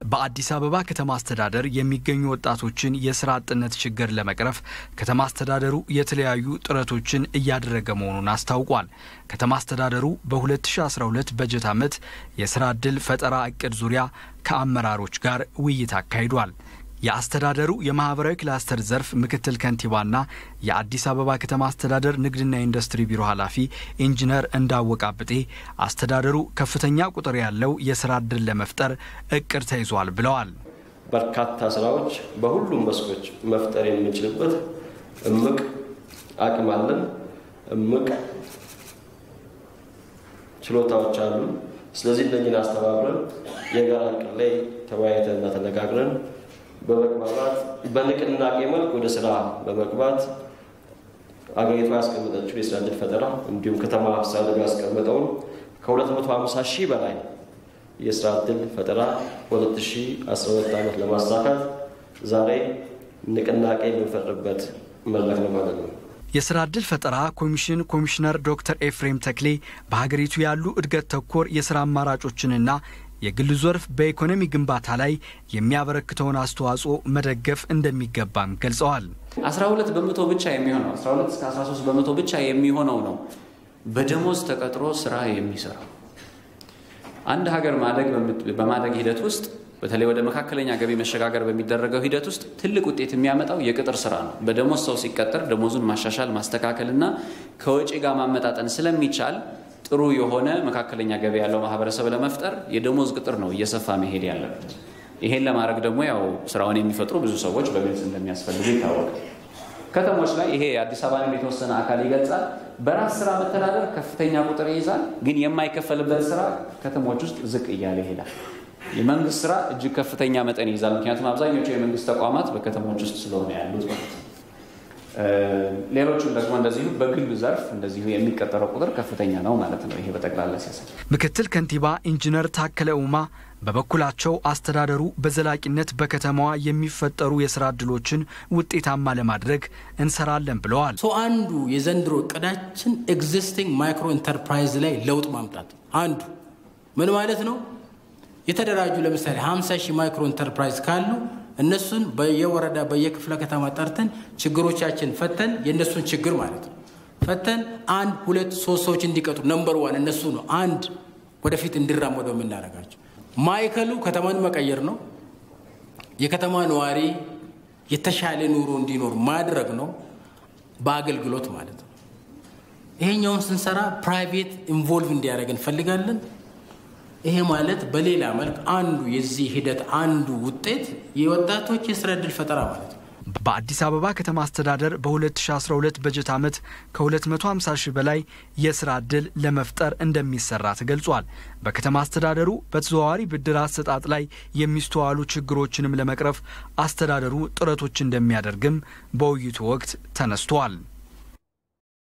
በአዲስ አበባ ከተማ አስተዳደር የሚገኙ ወጣቶችን የስራ አጥነት ችግር ለመቅረፍ ከተማ አስተዳደሩ የተለያዩ ጥረቶችን እያደረገ መሆኑን አስታውቋል። ከተማ አስተዳደሩ በ2012 በጀት ዓመት የስራ ዕድል ፈጠራ እቅድ ዙሪያ ከአመራሮች ጋር ውይይት አካሂዷል። የአስተዳደሩ የማህበራዊ ክላስተር ዘርፍ ምክትል ከንቲባና የአዲስ አበባ ከተማ አስተዳደር ንግድና ኢንዱስትሪ ቢሮ ኃላፊ ኢንጂነር እንዳወቅ አብቴ አስተዳደሩ ከፍተኛ ቁጥር ያለው የስራ ዕድል ለመፍጠር እቅድ ተይዟል ብለዋል። በርካታ ስራዎች በሁሉም መስኮች መፍጠር የምንችልበት እምቅ አቅም አለን። እምቅ ችሎታዎች አሉ። ስለዚህ እነኝን አስተባብረን የጋራ እቅድ ላይ ተወያይተንና ተነጋግረን በመግባባት በንቅናቄ መልክ ወደ ስራ በመግባት አገሪቷ ያስቀመጠችው የስራ ዕድል ፈጠራ እንዲሁም ከተማ አስተዳደሩ ያስቀመጠውን ከ250 ሺህ በላይ የስራ ዕድል ፈጠራ በ2012 ዓመት ለማሳካት ዛሬ ንቅናቄ የምንፈጥርበት መድረክ ነው ማለት ነው። የስራ ዕድል ፈጠራ ኮሚሽን ኮሚሽነር ዶክተር ኤፍሬም ተክሌ በሀገሪቱ ያሉ እድገት ተኮር የስራ አማራጮችንና የግሉ ዘርፍ በኢኮኖሚ ግንባታ ላይ የሚያበረክተውን አስተዋጽኦ መደገፍ እንደሚገባም ገልጸዋል። 12 በመቶ ብቻ የሚሆነው 12 እስከ 13 በመቶ ብቻ የሚሆነው ነው በደሞዝ ተቀጥሮ ስራ የሚሰራው። አንድ ሀገር ማደግ በማደግ ሂደት ውስጥ በተለይ ወደ መካከለኛ ገቢ መሸጋገር በሚደረገው ሂደት ውስጥ ትልቅ ውጤት የሚያመጣው የቅጥር ስራ ነው። በደሞዝ ሰው ሲቀጠር ደሞዙን ማሻሻል፣ ማስተካከል እና ከወጪ ጋር ማመጣጠን ስለሚቻል ጥሩ የሆነ መካከለኛ ገቢ ያለው ማህበረሰብ ለመፍጠር የደሞዝ ቅጥር ነው እየሰፋ መሄድ ያለበት። ይሄን ለማድረግ ደግሞ ያው ስራውን የሚፈጥሩ ብዙ ሰዎች በግልጽ እንደሚያስፈልጉ ይታወቃል። ከተሞች ላይ ይሄ የአዲስ አበባንም የተወሰነ አካል ይገልጻል። በራስ ስራ መተዳደር ከፍተኛ ቁጥር ይይዛል፣ ግን የማይከፈልበት ስራ ከተሞች ውስጥ ዝቅ እያለ ይሄዳል። የመንግስት ስራ እጅግ ከፍተኛ መጠን ይይዛል። ምክንያቱም አብዛኞቹ የመንግስት ተቋማት በከተሞች ውስጥ ስለሆነ ያሉት ማለት ነው። ሌሎቹም ደግሞ እንደዚሁ በግሉ ዘርፍ እንደዚሁ የሚቀጠረው ቁጥር ከፍተኛ ነው ማለት ነው። ይሄ በጠቅላላ ሲያሳይ ምክትል ከንቲባ ኢንጂነር ታከለ ኡማ በበኩላቸው አስተዳደሩ በዘላቂነት በከተማዋ የሚፈጠሩ የስራ እድሎችን ውጤታማ ለማድረግ እንሰራለን ብለዋል። ሰው አንዱ የዘንድሮ እቅዳችን existing micro enterprise ላይ ለውጥ ማምጣት አንዱ ምን ማለት ነው? የተደራጁ ለምሳሌ 50 ሺህ micro enterprise ካሉ እነሱን በየወረዳ በየክፍለ ከተማ ጠርተን ችግሮቻችን ፈተን የእነሱን ችግር ማለት ነው ፈተን አንድ ሁለት ሶስት ሰዎች እንዲቀጥሩ number one እነሱ ነው። አንድ ወደፊት እንዲራመዱ የምናደርጋቸው ማዕከሉ ከተማን መቀየር ነው። የከተማ ነዋሪ የተሻለ ኑሮ እንዲኖር ማድረግ ነው፣ በአገልግሎት ማለት ነው። ይሄኛውን ስንሰራ private involve እንዲያደርግ እንፈልጋለን። ይሄ ማለት በሌላ መልክ አንዱ የዚህ ሂደት አንዱ ውጤት የወጣቶች የስራ ዕድል ፈጠራ ማለት ነው። በአዲስ አበባ ከተማ አስተዳደር በ2012 በጀት ዓመት ከ250 ሺህ በላይ የስራ ዕድል ለመፍጠር እንደሚሰራ ተገልጿል። በከተማ አስተዳደሩ በተዘዋዋሪ ብድር አሰጣጥ ላይ የሚስተዋሉ ችግሮችንም ለመቅረፍ አስተዳደሩ ጥረቶች እንደሚያደርግም በውይይቱ ወቅት ተነስቷል።